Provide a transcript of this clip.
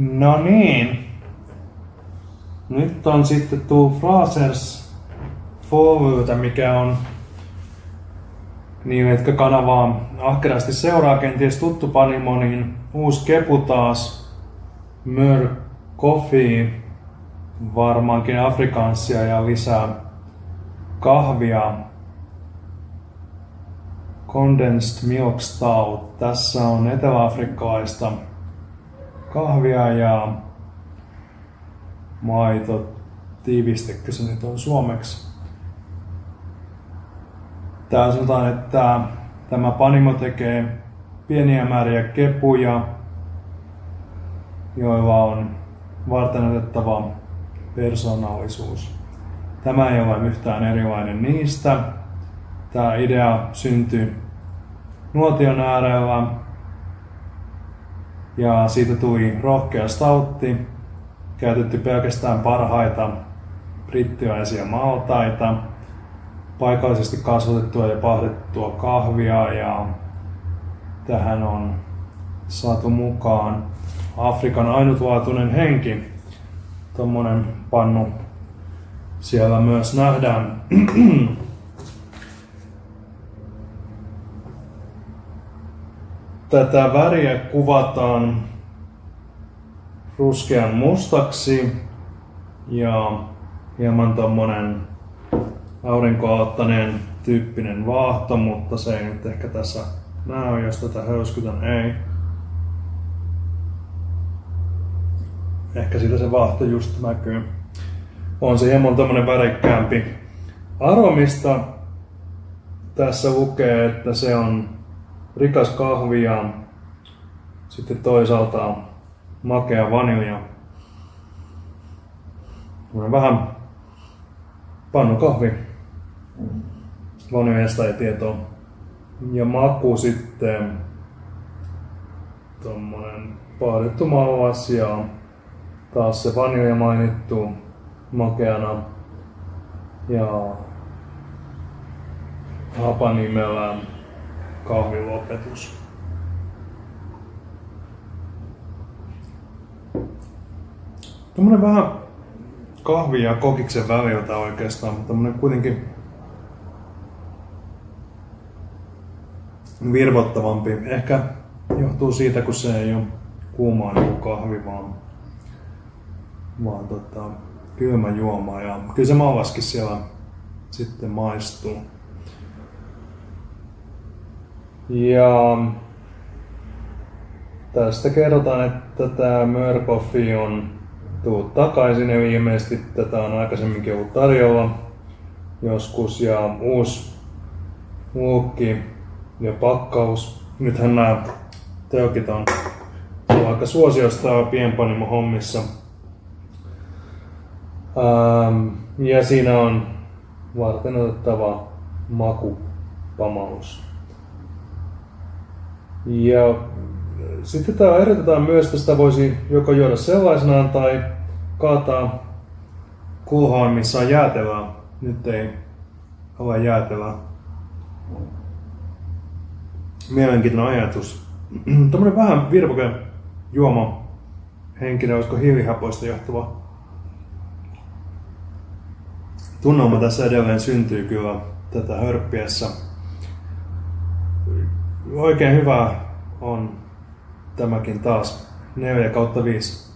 No niin. Nyt on sitten tuo Frasers Fovytä, mikä on niin, että kanavaa ahkerasti seuraa kenties tuttu Panimo, niin uusi kepu taas, Mör Coffee, varmaankin afrikanssia ja lisää kahvia. Condensed Milk Stout. Tässä on eteläafrikkalaista kahvia ja maito, tiivistekö se nyt on suomeksi. Tää sanotaan, että tämä Panimo tekee pieniä määriä kepuja, joilla on varteenotettava persoonallisuus. Tämä ei ole yhtään erilainen niistä. Tämä idea syntyi nuotion äärellä ja siitä tuli rohkea stautti, käytetty pelkästään parhaita brittiläisiä maltaita, paikallisesti kasvatettua ja pahdettua kahvia ja tähän on saatu mukaan Afrikan ainutlaatuinen henki. Tuommoinen pannu siellä myös nähdään. Tätä väriä kuvataan ruskean mustaksi ja hieman tommonen aurinkoauttaneen tyyppinen vaahto, mutta se ei nyt ehkä tässä näy, jos tätä höyskytän, ei. Ehkä siitä se vaahto just näkyy. On se hieman tämmönen värikkäämpi. Aromista tässä lukee, että se on rikas kahvi ja sitten toisaalta makea vanilja. Vähän pannukahvi. Vaniljasta ei tietoa. Ja maku sitten tommonen paadettu mallas ja taas se vanilja mainittu makeana. Ja hapanimellä kahvilopetus. Tämmönen vähän kahvi ja kokiksen väliltä oikeastaan, mutta tämmönen kuitenkin virvottavampi. Ehkä johtuu siitä, kun se ei ole kuumaa niin kahvi, vaan, vaan tota, kylmä juoma. Ja kyllä se mallaskin siellä sitten maistuu. Ja tästä kerrotaan, että tämä Mörkoffi on tullut takaisin ja ilmeisesti tätä on aikaisemminkin ollut tarjolla joskus ja uusi luukki ja pakkaus. Nythän nämä teokit on, on aika suosiosta pienpanimo hommissa. Ähm, ja siinä on varten otettava makupamaus. Ja sitten tämä erotetaan myös, että sitä voisi joko juoda sellaisenaan tai kaataa kulhoon, missä on jäätelää. Nyt ei ole jäätelää. Mielenkiintoinen ajatus. Tämmöinen vähän virvoke juoma henkinen, olisiko hiilihapoista johtuva tunnelma tässä edelleen syntyy kyllä tätä hörppiessä. Oikein hyvä on tämäkin taas 4 kautta 5